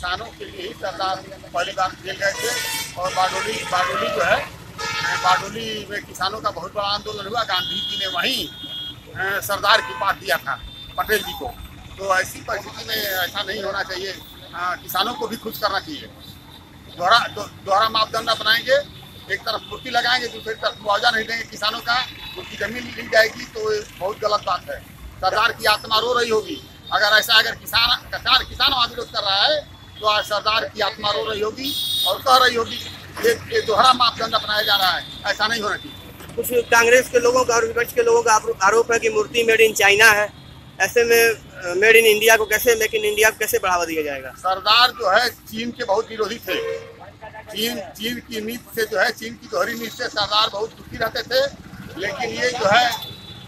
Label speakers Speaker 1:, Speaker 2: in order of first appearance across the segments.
Speaker 1: किसानों के लिए ही सरदार पहली बार जेल गए थे और बारडोली बारडोली जो है बारडोली में किसानों का बहुत बड़ा आंदोलन हुआ। गांधी जी ने वहीं सरदार की बात दिया था पटेल जी को। तो ऐसी परिस्थिति में ऐसा नहीं होना चाहिए। अ, किसानों को भी खुश करना चाहिए। दोहरा दोहरा मापदंड अपनाएँगे एक तरफ़ मूर्ति लगाएँगे दूसरी तरफ़ मुआवजा नहीं देंगे किसानों का उनकी ज़मीन ली जाएगी तो बहुत गलत बात है। सरदार की आत्मा रो रही होगी। अगर ऐसा अगर किसान किसान विरोध कर रहा है तो आज सरदार की आत्मा रो रही होगी और कह रही होगी ये, ये दोहरा मापदंड अपनाया जा रहा है। ऐसा नहीं होना चाहिए।
Speaker 2: कुछ कांग्रेस के लोगों का और विपक्ष के लोगों का आरोप है कि मूर्ति मेड इन चाइना है। ऐसे में मेड इन इंडिया को कैसे मेक इन इंडिया को कैसे बढ़ावा दिया जाएगा?
Speaker 1: सरदार जो है चीन के बहुत विरोधी थे। चीन चीन की नीति से जो है चीन की दोहरी नीति से सरदार बहुत दुखी रहते थे। लेकिन ये जो है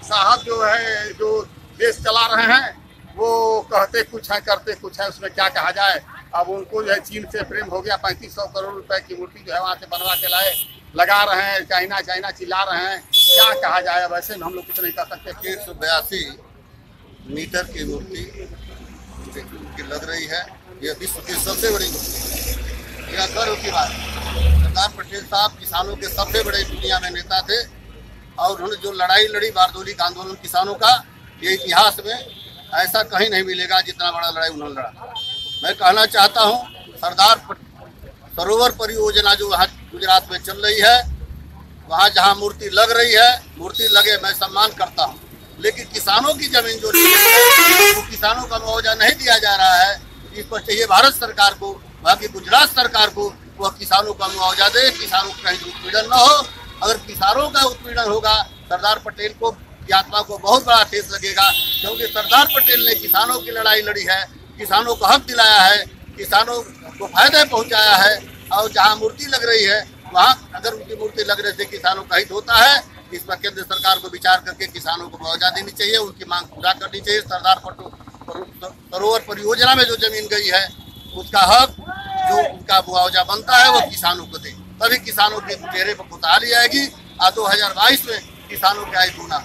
Speaker 1: साहब जो है जो देश चला रहे हैं वो कहते कुछ है करते कुछ है उसमें क्या कहा जाए? अब उनको जो है चीन से प्रेम हो गया, पैंतीस सौ करोड़ रुपए की मूर्ति जो है वहाँ से बनवा के लाए, लगा रहे हैं, चाइना चाइना चिल्ला रहे हैं, क्या कहा जाए? वैसे में हम लोग कुछ नहीं कर सकते।
Speaker 3: एक सौ बयासी मीटर की मूर्ति की लग रही है। यह विश्व की सबसे बड़ी मूर्ति है। यह गर्व की बात सरदार पटेल साहब किसानों के सबसे बड़े दुनिया में नेता थे और उन्होंने जो लड़ाई लड़ी बारदोली का आंदोलन किसानों का, ये इतिहास में ऐसा कहीं नहीं मिलेगा जितना बड़ा लड़ाई उन्होंने लड़ा मैं कहना चाहता हूँ, सरदार सरोवर परियोजना जो वहाँ गुजरात में चल रही है, वहाँ जहाँ मूर्ति लग रही है, मूर्ति लगे मैं सम्मान करता हूँ। लेकिन किसानों की ज़मीन जो वो किसानों का मुआवजा नहीं दिया जा रहा है। इस पर चाहिए भारत सरकार को, बाकी गुजरात सरकार को, वह किसानों का मुआवजा दे, किसानों का उत्पीड़न न हो। अगर किसानों का उत्पीड़न होगा, सरदार पटेल को आत्मा को बहुत बड़ा ठेस लगेगा, क्योंकि सरदार पटेल ने किसानों की लड़ाई लड़ी है किसानों को हक दिलाया है, किसानों को फ़ायदे पहुँचाया है, और जहाँ मूर्ति लग रही है, वहाँ अगर उनकी मूर्ति लगने से किसानों का हित होता है, इस पर केंद्र सरकार को विचार करके किसानों को मुआवजा देनी चाहिए, उनकी मांग पूरा करनी चाहिए। सरदार सरोवर परियोजना में जो ज़मीन गई है, उसका हक जो उनका मुआवजा बनता है, वो किसानों को दे। तभी किसानों के चेहरे पर खुशहाली आएगी, और दो हज़ार बाईस में किसानों की आय गुना